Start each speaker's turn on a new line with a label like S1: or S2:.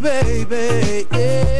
S1: baby. Yeah.